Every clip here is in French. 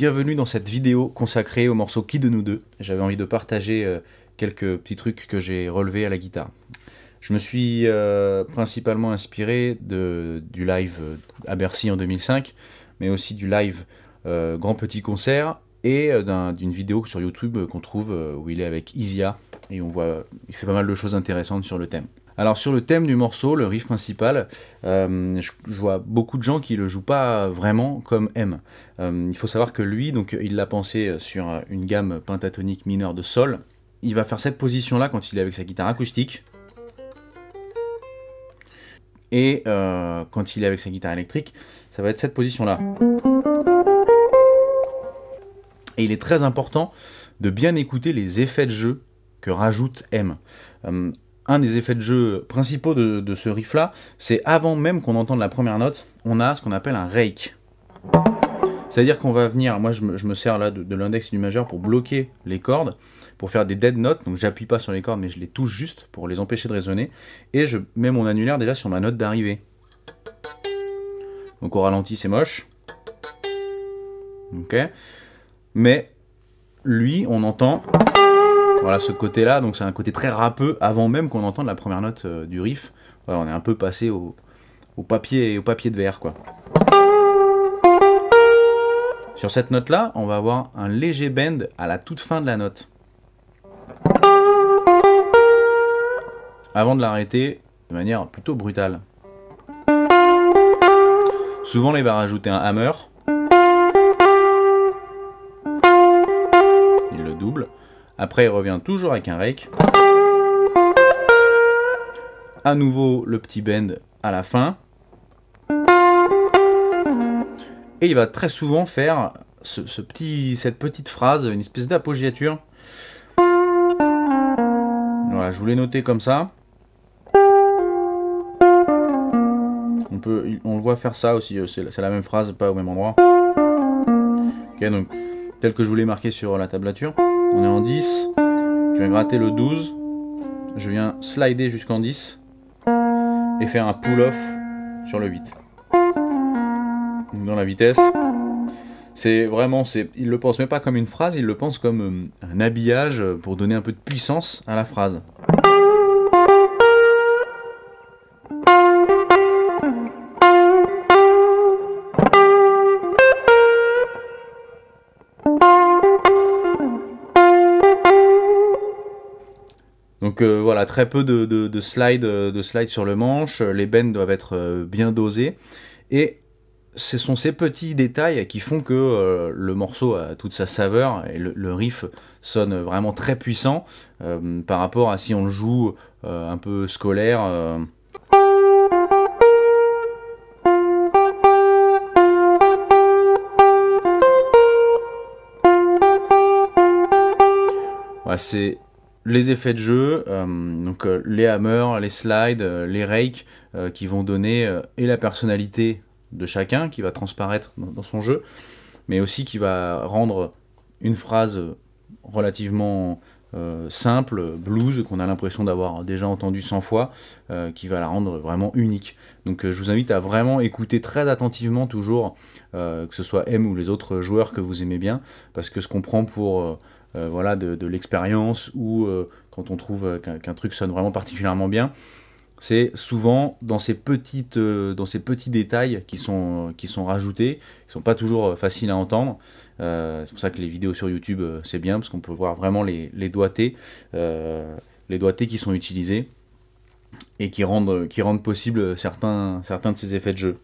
bienvenue dans cette vidéo consacrée au morceau Qui de nous deux? J'avais envie de partager euh, quelques petits trucs que j'ai relevés à la guitare. Je me suis euh, principalement inspiré du live euh, à Bercy en 2005, mais aussi du live Grand Petit Concert et d'une vidéo sur YouTube qu'on trouve où il est avec Isia et on voit, il fait pas mal de choses intéressantes sur le thème. Alors sur le thème du morceau, le riff principal, euh, je, vois beaucoup de gens qui le jouent pas vraiment comme M. Euh, il faut savoir que lui, donc il l'a pensé sur une gamme pentatonique mineure de Sol. Il va faire cette position-là quand il est avec sa guitare acoustique. Et euh, quand il est avec sa guitare électrique, ça va être cette position-là. Et il est très important de bien écouter les effets de jeu que rajoute M un des effets de jeu principaux de, ce riff-là, c'est avant même qu'on entende la première note, on a ce qu'on appelle un rake. C'est-à-dire qu'on va venir, moi je me, sers là de, l'index et du majeur pour bloquer les cordes, pour faire des dead notes, donc j'appuie pas sur les cordes mais je les touche juste pour les empêcher de résonner, et je mets mon annulaire déjà sur ma note d'arrivée. Donc au ralenti c'est moche. Ok. Mais lui, on entend voilà ce côté-là, donc c'est un côté très râpeux avant même qu'on entende la première note euh, du riff. on est un peu passé au, papier au papier de verre quoi. Sur cette note-là, on va avoir un léger bend à la toute fin de la note. Avant de l'arrêter de manière plutôt brutale. Souvent, il va rajouter un hammer. Après, il revient toujours avec un rake. À nouveau, le petit bend à la fin. Et il va très souvent faire cette petite phrase, une espèce d'apoggiature. Voilà, je voulais noter comme ça. On, peut, on le voit faire ça aussi, euh, c'est la même phrase, pas au même endroit. Ok, donc tel que je voulais marquer sur la tablature. On est en 10. Je viens gratter le 12. Je viens slider jusqu'en 10. Et faire un pull-off sur le 8. Dans la vitesse. C'est vraiment, c'est, il le pense même pas comme une phrase, il le pense comme euh, un habillage pour donner un peu de puissance à la phrase. Donc euh, voilà, très peu slides euh, de slide sur le manche, les bends doivent être euh, bien dosés, et ce sont ces petits détails qui font que le morceau a toute sa saveur, et le, riff sonne vraiment très puissant par rapport à si on le joue un peu scolaire. Les effets de jeu, euh, euh, les hammers, les slides, euh, les rakes, qui vont donner et la personnalité de chacun qui va transparaître dans, son jeu, mais aussi qui va rendre une phrase relativement simple, blues, qu'on a l'impression d'avoir déjà entendu 100 fois, qui va la rendre vraiment unique. Donc je vous invite à vraiment écouter très attentivement toujours, que ce soit M ou les autres joueurs que vous aimez bien, parce que ce qu'on prend pour voilà, de, l'expérience ou euh, quand on trouve euh, qu'un truc sonne vraiment particulièrement bien, c'est souvent dans ces, petites, dans ces petits détails qui sont, qui sont rajoutés, qui sont pas toujours faciles à entendre. c'est pour ça que les vidéos sur YouTube, c'est bien, parce qu'on peut voir vraiment les, les doigtés, les doigtés qui sont utilisés et qui rendent, qui rendent possible certains, certains de ces effets de jeu.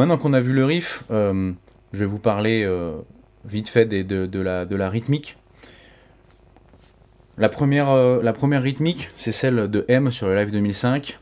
Maintenant qu'on a vu le riff, euh, je vais vous parler euh, vite fait de, la, de, la, rythmique. La première, euh, la première rythmique, c'est celle de M sur le live 2005.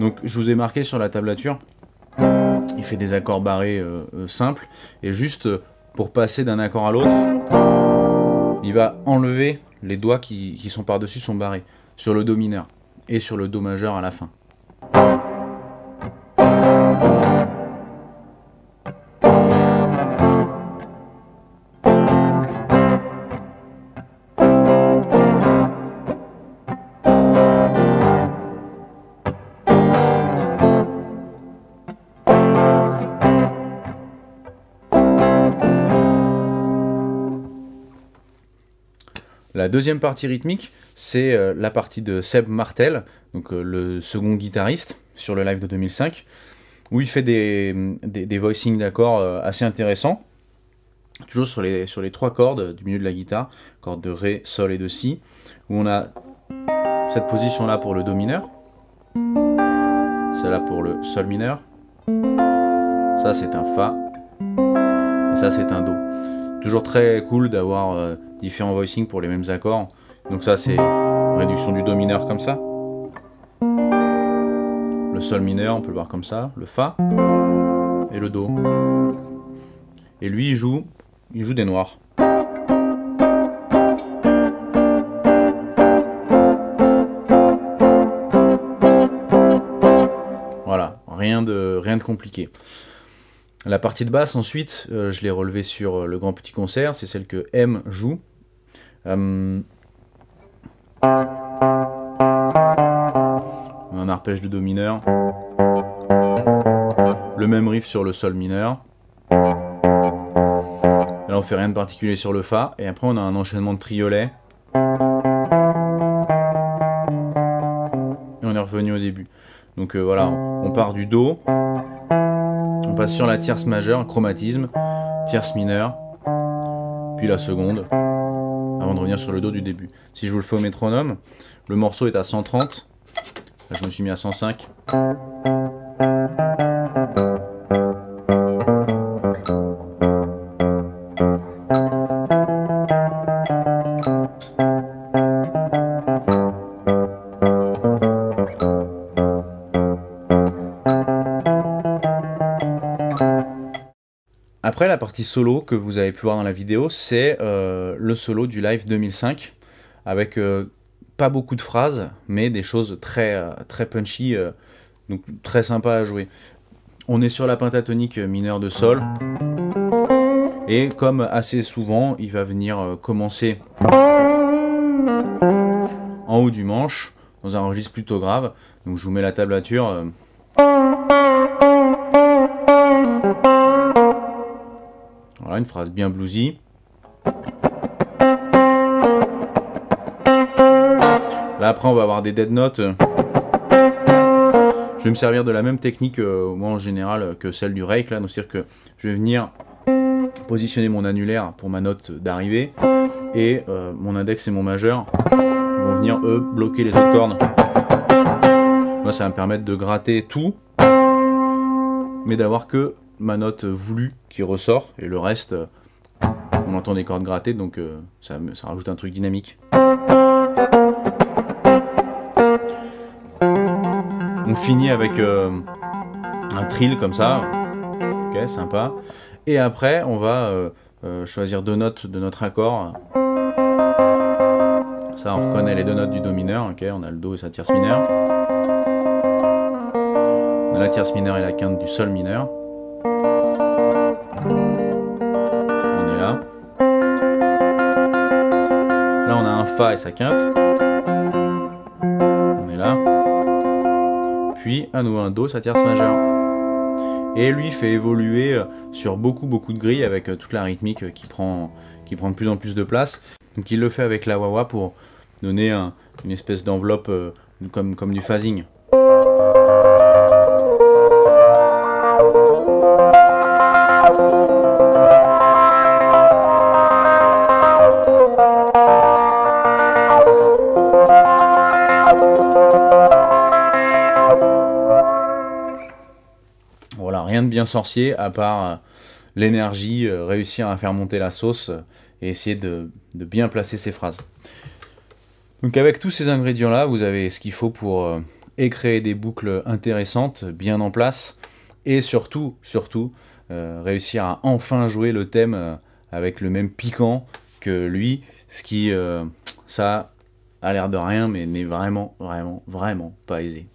Donc je vous ai marqué sur la tablature, il fait des accords barrés simples, et juste pour passer d'un accord à l'autre, il va enlever les doigts qui, qui sont par-dessus son barré, sur le Do mineur, et sur le Do majeur à la fin. La deuxième partie rythmique, c'est euh, la partie de Seb Martel, donc euh, le second guitariste sur le live de 2005, où il fait des, voicings d'accords euh, assez intéressants, toujours sur les, sur les trois cordes du milieu de la guitare, cordes de Ré, Sol et de Si, où on a cette position-là pour le Do mineur, celle-là pour le Sol mineur, ça c'est un Fa, et ça c'est un Do. Toujours très cool d'avoir différents voicings pour les mêmes accords. Donc ça c'est réduction du Do mineur comme ça. Le Sol mineur, on peut le voir comme ça, le Fa et le Do. Et lui il joue, il joue des noirs. Voilà, rien de, rien de compliqué. La partie de basse, ensuite, euh, je l'ai relevée sur euh, le grand petit concert, c'est celle que M joue. Euh, un arpège de Do mineur. Le même riff sur le Sol mineur. là on fait rien de particulier sur le Fa. Et après on a un enchaînement de triolets. Et on est revenu au début. Donc euh, voilà, on part du Do. On passe sur la tierce majeure, chromatisme, tierce mineure, puis la seconde avant de revenir sur le dos du début. Si je vous le fais au métronome, le morceau est à 130, je me suis mis à 105. Après, la partie solo que vous avez pu voir dans la vidéo, c'est euh, le solo du live 2005, avec euh, pas beaucoup de phrases, mais des choses très, euh, très punchy, donc très sympa à jouer. On est sur la pentatonique mineure de sol, et comme assez souvent, il va venir commencer en haut du manche, dans un registre plutôt grave. Donc je vous mets la tablature. Une phrase bien bluesy. Là après on va avoir des dead notes. Je vais me servir de la même technique euh, moi en général que celle du rake là, c'est-à-dire que je vais venir positionner mon annulaire pour ma note d'arrivée et euh, mon index et mon majeur vont venir eux bloquer les autres cordes. Moi ça va me permettre de gratter tout mais d'avoir que ma note voulue qui ressort, et le reste, euh, on entend des cordes gratter, donc euh, ça, ça rajoute un truc dynamique. On finit avec euh, un trill comme ça, ok, sympa. Et après, on va choisir deux notes de notre accord. Ça, on reconnaît les deux notes du Do mineur, ok, on a le Do et sa tierce mineure. On a la tierce mineure et la quinte du Sol mineur. Et sa quinte. On est là. Puis à nouveau un Do, sa tierce majeure. Et lui fait évoluer euh, sur beaucoup beaucoup de grilles avec euh, toute la rythmique euh, qui prend, qui prend de plus en plus de place. Donc il le fait avec la wah pour donner une espèce d'enveloppe comme du phasing. Rien de bien sorcier à part euh, l'énergie, euh, réussir à faire monter la sauce euh, et essayer de, bien placer ses phrases. Donc avec tous ces ingrédients-là, vous avez ce qu'il faut pour créer des boucles intéressantes, bien en place, et surtout, surtout, réussir à enfin jouer le thème avec le même piquant que lui, ce qui, ça a l'air de rien, mais n'est vraiment, vraiment, vraiment pas aisé.